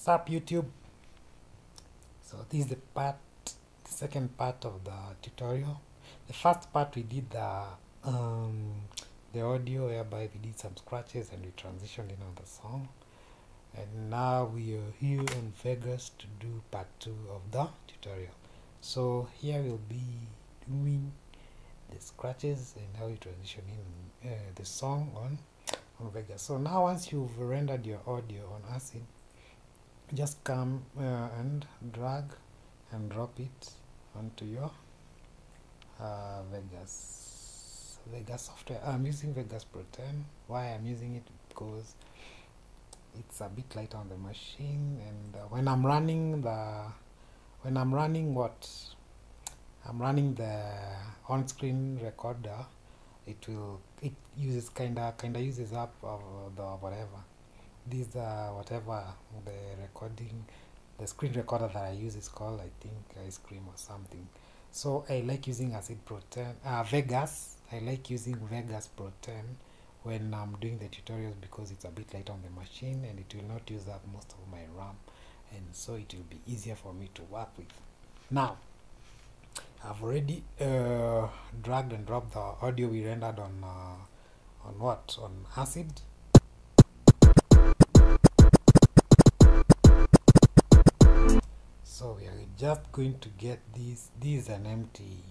Sup YouTube. So this is the part, the second part of the tutorial. The first part we did the um, the audio whereby we did some scratches and we transitioned in on the song. And now we are here in Vegas to do part two of the tutorial. So here we'll be doing the scratches and how you transition in uh, the song on on Vegas. So now once you've rendered your audio on Acid, just come uh, and drag and drop it onto your uh, Vegas Vegas software. I'm using Vegas Pro 10. Why I'm using it because it's a bit light on the machine and uh, when I'm running the when I'm running what I'm running the on-screen recorder it will it uses kinda kinda uses up of the whatever these uh whatever the recording the screen recorder that I use is called I think ice cream or something. So I like using Acid Pro 10 uh, Vegas. I like using Vegas Pro 10 when I'm doing the tutorials because it's a bit light on the machine and it will not use up most of my RAM. And so it will be easier for me to work with. Now I've already uh, dragged and dropped the audio we rendered on uh, on what? On acid just going to get this this is an empty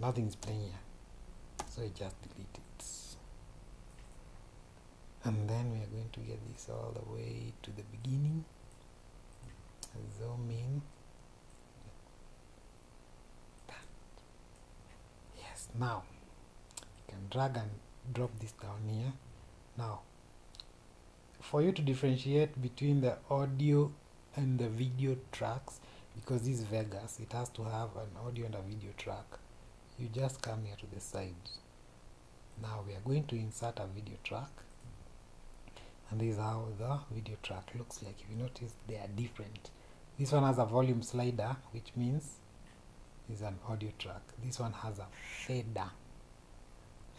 nothing's playing here. So I just delete it. And then we are going to get this all the way to the beginning. Zoom in. Yes now. You can drag and drop this down here. Now for you to differentiate between the audio and the video tracks because this Vegas it has to have an audio and a video track. You just come here to the side. Now we are going to insert a video track and this is how the video track looks like. If you notice they are different. This one has a volume slider which means is an audio track. This one has a fader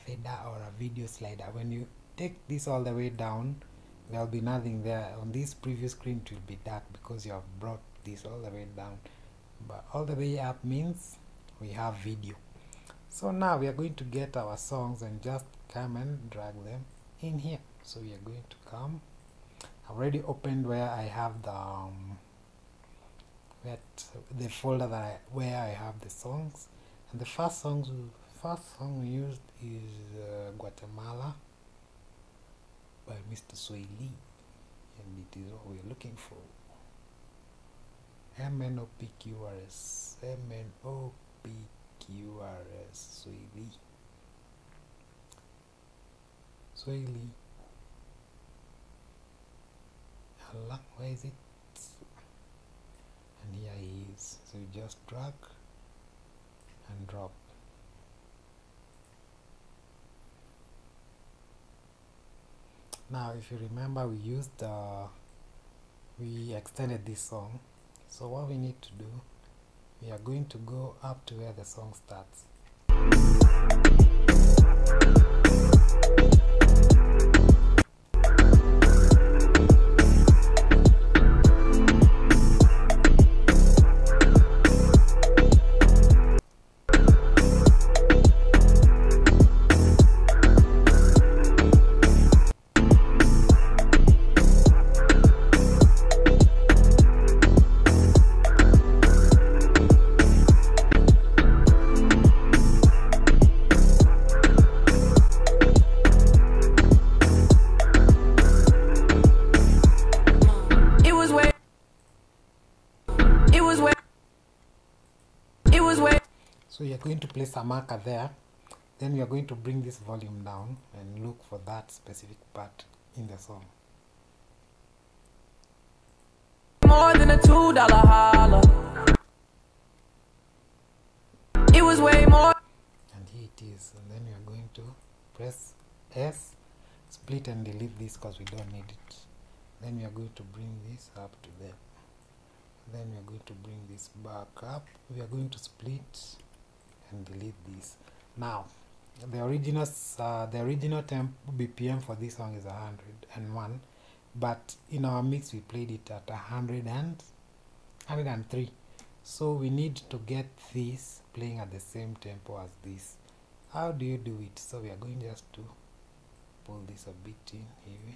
fader or a video slider. When you take this all the way down there'll be nothing there. On this previous screen it will be dark because you have brought this all the way down. But all the way up means we have video. So now we are going to get our songs and just come and drag them in here. So we are going to come. I've already opened where I have the um, where the folder that I, where I have the songs. And the first songs first song we used is uh, Guatemala by Mr. Swae Lee and it is what we're looking for MNOPQRS MNOPQRS Swae Lee Swae Lee Allah, where is it? And here he is. So you just drag and drop. Now if you remember we used uh, we extended this song. So what we need to do, we are going to go up to where the song starts. Place a marker there. Then you're going to bring this volume down and look for that specific part in the song. More than a two dollar holler. It was way more. And here it is. And then you're going to press S, split and delete this because we don't need it. Then we are going to bring this up to there. Then we are going to bring this back up. We are going to split and delete this. Now, the original, uh, the original temp BPM for this song is 101. but in our mix we played it at 100 and 103 so we need to get this playing at the same tempo as this how do you do it so we are going just to pull this a bit in here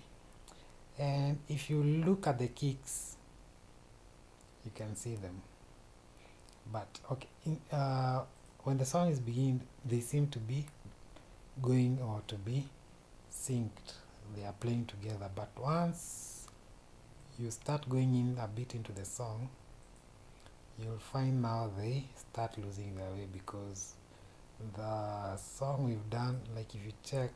and if you look at the kicks you can see them but okay in, uh, when the song is beginning they seem to be going or to be synced. They are playing together. But once you start going in a bit into the song you'll find now they start losing their way because the song we've done like if you check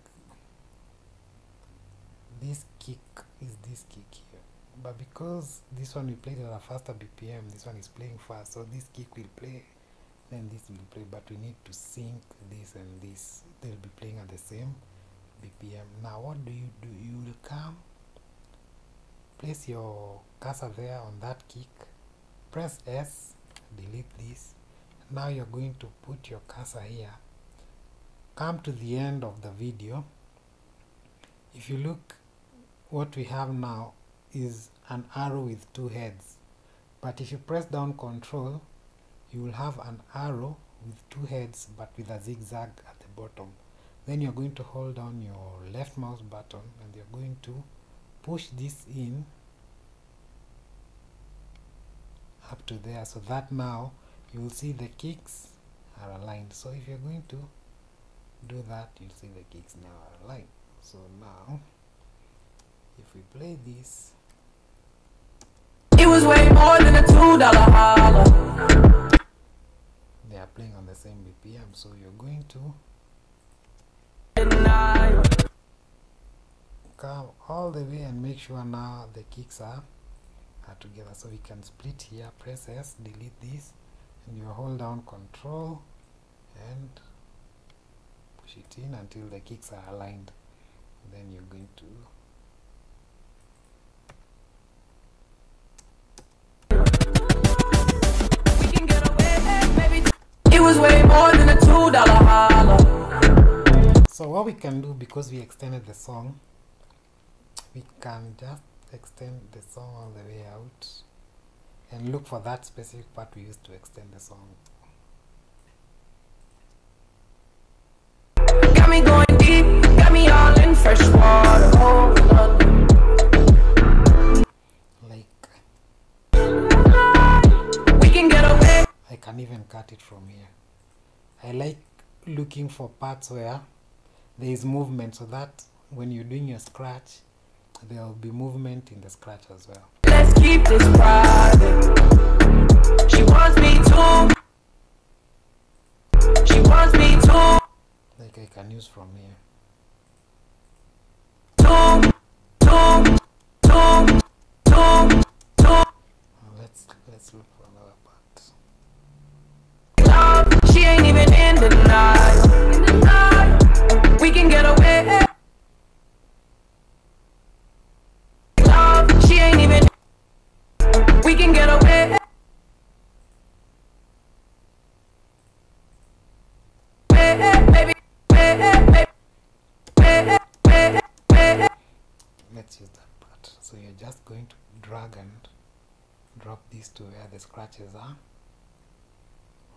this kick is this kick here. But because this one we played at a faster bpm this one is playing fast so this kick will play then this will play but we need to sync this and this. They'll be playing at the same bpm now what do you do? You will come place your cursor there on that kick press s delete this. Now you're going to put your cursor here. Come to the end of the video. If you look what we have now is an arrow with two heads. But if you press down control you will have an arrow with two heads but with a zigzag at the bottom. Then you're going to hold down your left mouse button and you're going to push this in up to there so that now you will see the kicks are aligned. So if you're going to do that you'll see the kicks now are aligned. So now if we play this. It was way more than a two dollar holler. Are playing on the same bpm so you're going to come all the way and make sure now the kicks are, are together. So we can split here press s delete this and you hold down control and push it in until the kicks are aligned. Then you're going to So what we can do because we extended the song, we can just extend the song all the way out and look for that specific part we used to extend the song. Got me going deep, got me all in fresh water. Hold. Like We can get away. I can even cut it from here. I like looking for parts where there is movement so that when you're doing your scratch, there will be movement in the scratch as well. Let's keep this private. She wants me to. She wants me to. Like I can use from here. To. To. To. Let's let's look for another part. Use that part. So you're just going to drag and drop these to where the scratches are.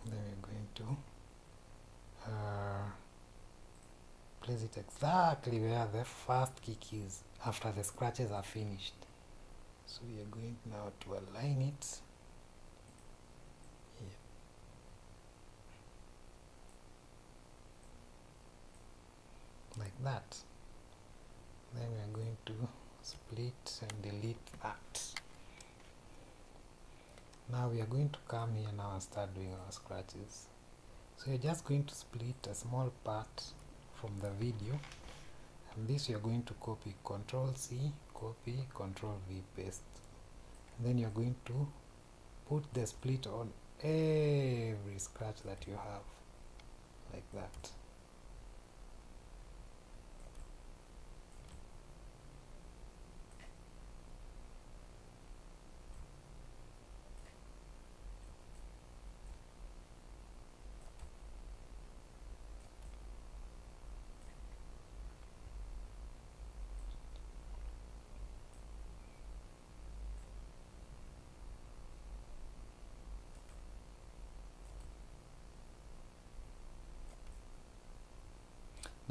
Then we're going to uh, place it exactly where the first kick is after the scratches are finished. So we are going now to align it. Like that. Then we are split and delete that. Now we are going to come here now and start doing our scratches. So you're just going to split a small part from the video and this you're going to copy control C copy control V paste then you're going to put the split on every scratch that you have like that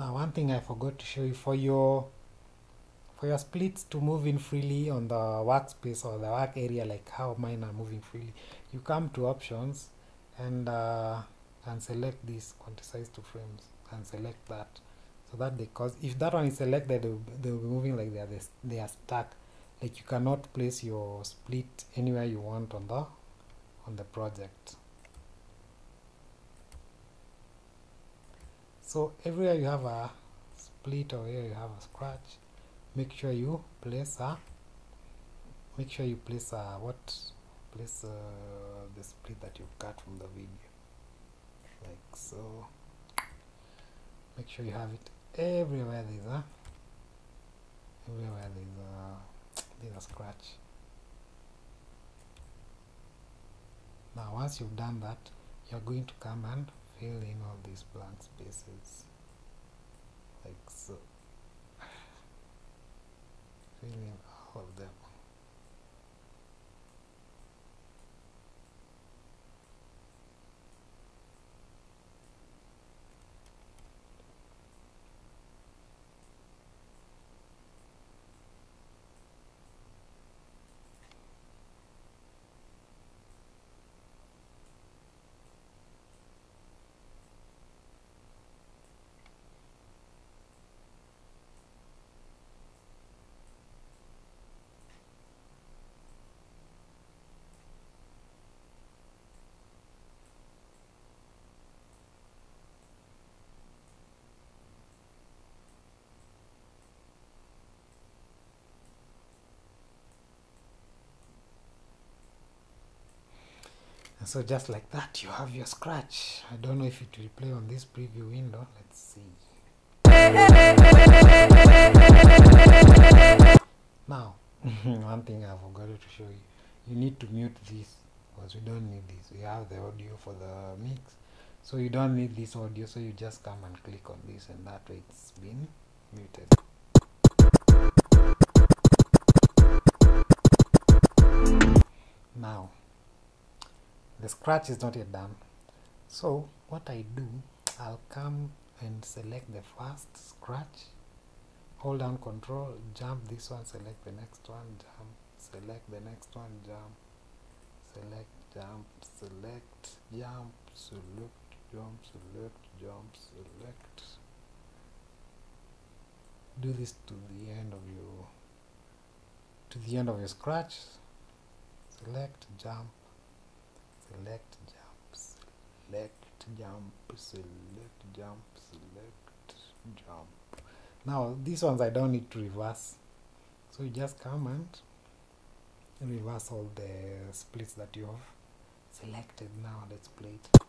now one thing i forgot to show you for your for your splits to move in freely on the workspace or the work area like how mine are moving freely you come to options and uh, and select this quantize to frames and select that. So that they cause if that one is selected they will, they will be moving like they are they are stuck. Like you cannot place your split anywhere you want on the on the project so everywhere you have a split or here you have a scratch make sure you place a make sure you place a what place uh, the split that you cut from the video. Like so. Make sure you have it everywhere there's a everywhere there's a there's a scratch. Now once you've done that you're going to come and fill in all these blank spaces. Like so fill in all of them And so just like that, you have your scratch. I don't know if it will play on this preview window. Let's see. Now, one thing I forgot to show you. You need to mute this because we don't need this. We have the audio for the mix. So you don't need this audio. So you just come and click on this and that way it's been muted. The scratch is not yet done. So what I do I'll come and select the first scratch hold down control jump this one select the next one jump select the next one jump select jump select jump select jump select jump select. Do this to the end of your to the end of your scratch. Select jump select jump select jump select jump select jump. Now these ones i don't need to reverse. So you just come and reverse all the splits that you have selected now let's play it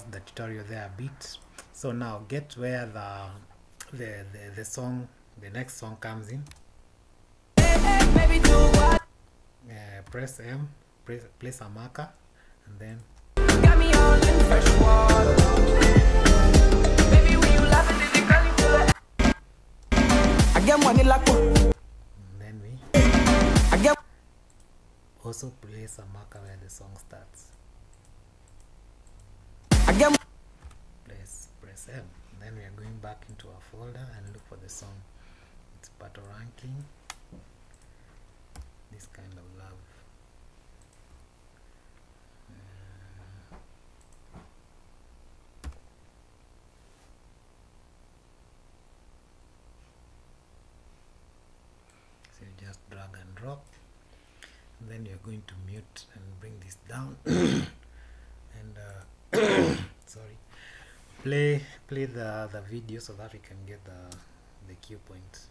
paused the tutorial there a bit. So now get where the the the, the song, the next song comes in. Uh, press M, press, place a marker, and then and then we also place a marker where the song starts. Get Press press M. Then we are going back into our folder and look for the song. It's of ranking. This kind of love. Uh, so you just drag and drop and then you're going to mute and bring this down and uh, sorry. Play play the the video so that we can get the the cue point.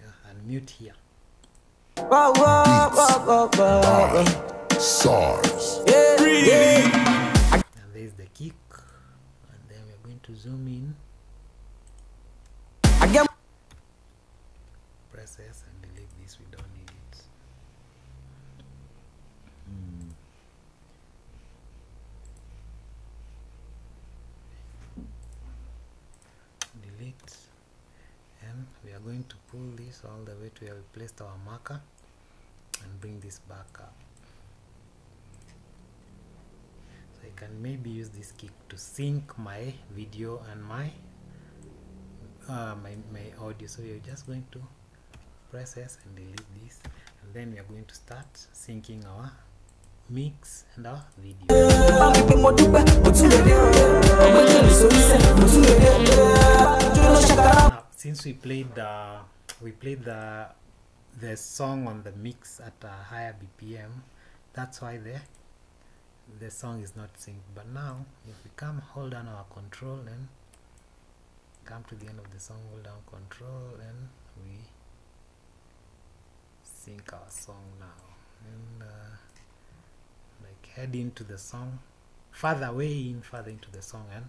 Yeah and mute here. Whoa, whoa, whoa, whoa, whoa, whoa. SARS. Yeah, yeah. and there's the kick. And then we're going to zoom in. I get press S and delete this. We don't need it delete and we are going to pull this all the way to where we placed our marker and bring this back up. So I can maybe use this kick to sync my video and my uh, my, my audio. So you're just going to press S and delete this and then we are going to start syncing our mix and our video since we played the we played the the song on the mix at a higher bpm that's why the the song is not synced. But now if we come hold down our control and come to the end of the song hold down control and we sync our song now. And uh, like head into the song further way in further into the song and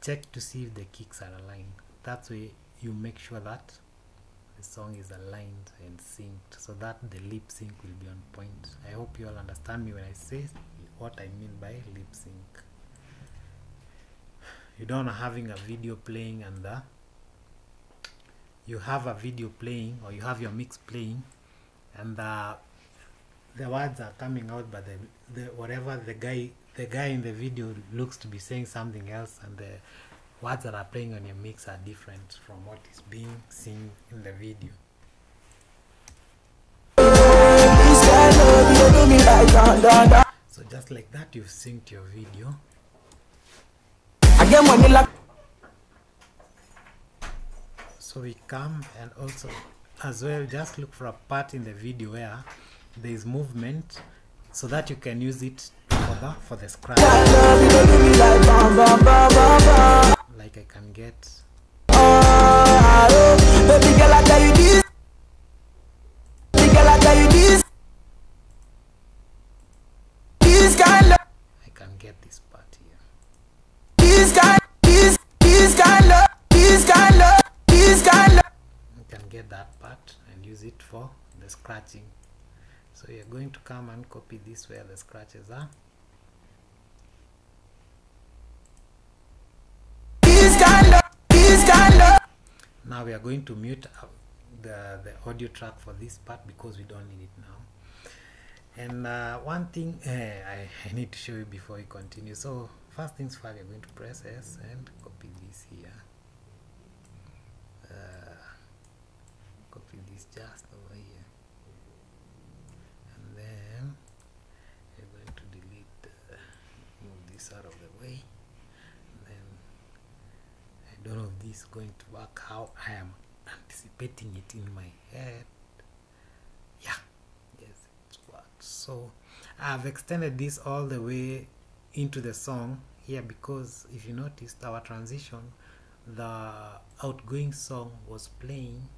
check to see if the kicks are aligned. That way you make sure that the song is aligned and synced so that the lip sync will be on point. I hope you all understand me when i say what i mean by lip sync. You don't having a video playing and the you have a video playing or you have your mix playing and the the words are coming out but the, the whatever the guy the guy in the video looks to be saying something else and the words that are playing on your mix are different from what is being seen in the video. So just like that you've synced your video. So we come and also as well just look for a part in the video where there is movement so that you can use it for the for the scratch like i can get. I can get this part here you can get that part and use it for the scratching. So you're going to come and copy this where the scratches are now we are going to mute uh, the the audio track for this part because we don't need it now. And uh, one thing uh, I, I need to show you before we continue. So first things first we're going to press S and copy this here. Uh, copy this just Know if this is going to work how I am anticipating it in my head. Yeah, yes, it works. So I've extended this all the way into the song here because if you noticed our transition, the outgoing song was playing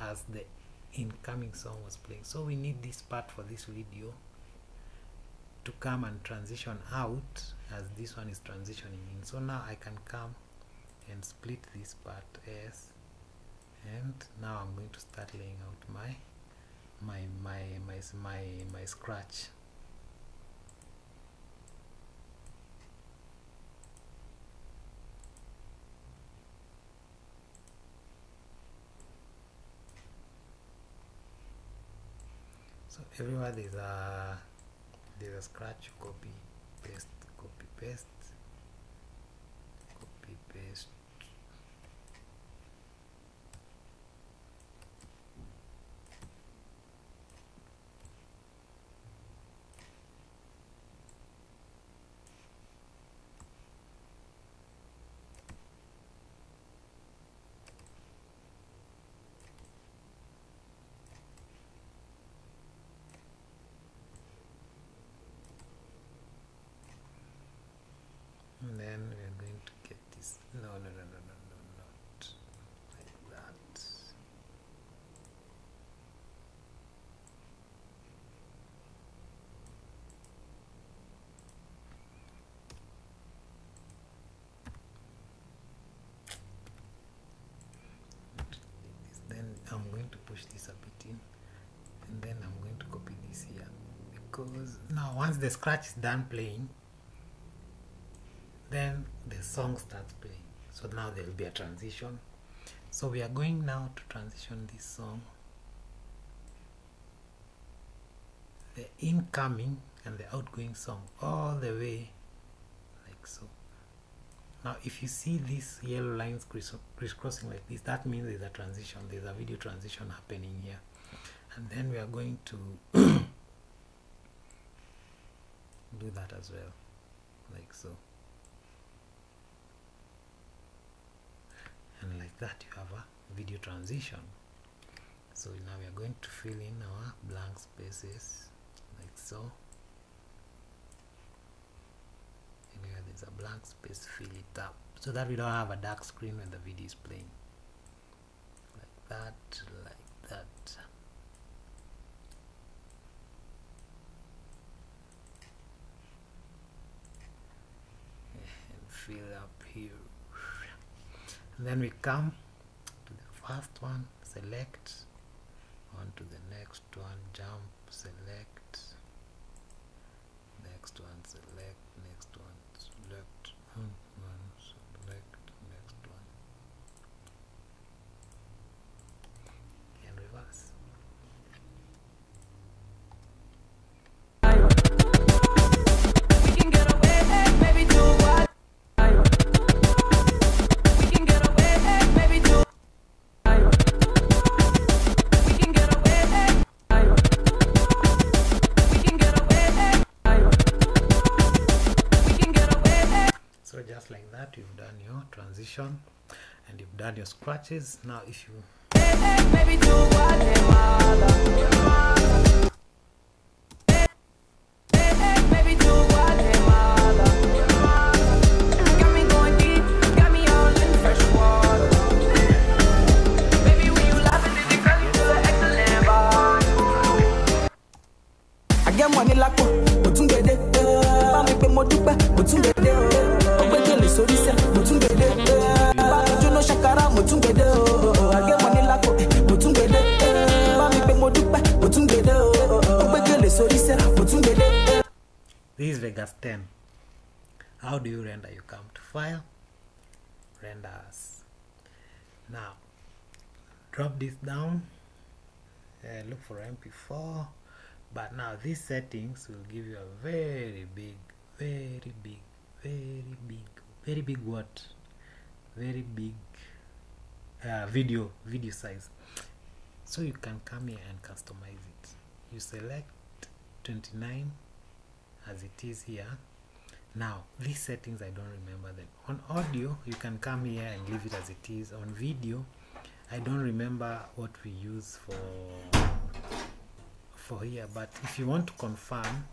as the incoming song was playing. So we need this part for this video to come and transition out as this one is transitioning in. So now I can come and split this part S and now I'm going to start laying out my my my my my my scratch. So everywhere there's a there's a scratch copy paste copy paste paste and then we're going to get this no no no no no no not like that Not like this. then I'm going to put push this a bit in and then I'm going to copy this here because now once the scratch is done playing then the song starts playing. So now there will be a transition. So we are going now to transition this song. The incoming and the outgoing song all the way like so now if you see these yellow lines criss- crisscrossing like this that means there's a transition there's a video transition happening here. And then we are going to do that as well like so. And like that you have a video transition. So now we are going to fill in our blank spaces like so anywhere there's a blank space fill it up so that we don't have a dark screen when the video is playing. Like that like that. And fill up here. And then we come to the first one select. On to the next one jump select scratches. Now if you down, uh, look for MP4. But now these settings will give you a very big, very big, very big, very big what? Very big uh, video video size. So you can come here and customize it. You select 29 as it is here now these settings i don't remember them on audio you can come here and leave it as it is on video i don't remember what we use for for here but if you want to confirm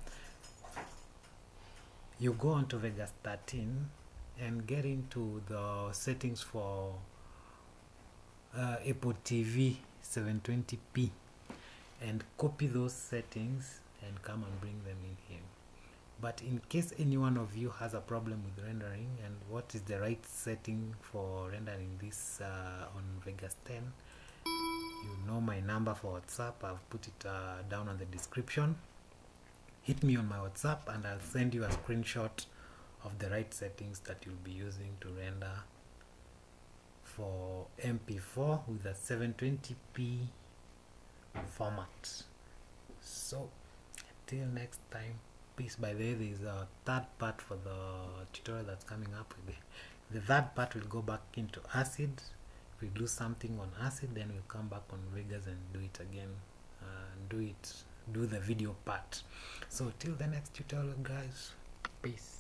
you go on to vegas 13 and get into the settings for uh, apple tv 720p and copy those settings and come and bring them in here but in case any one of you has a problem with rendering and what is the right setting for rendering this uh, on Vegas 10 you know my number for WhatsApp. I've put it uh, down on the description. Hit me on my WhatsApp and I'll send you a screenshot of the right settings that you'll be using to render for MP4 with a 720p format. So till next time peace by the way there is a third part for the tutorial that's coming up. With the, the third part will go back into acid. If we do something on acid then we'll come back on vegas and do it again uh, do it do the video part. So till the next tutorial guys. Peace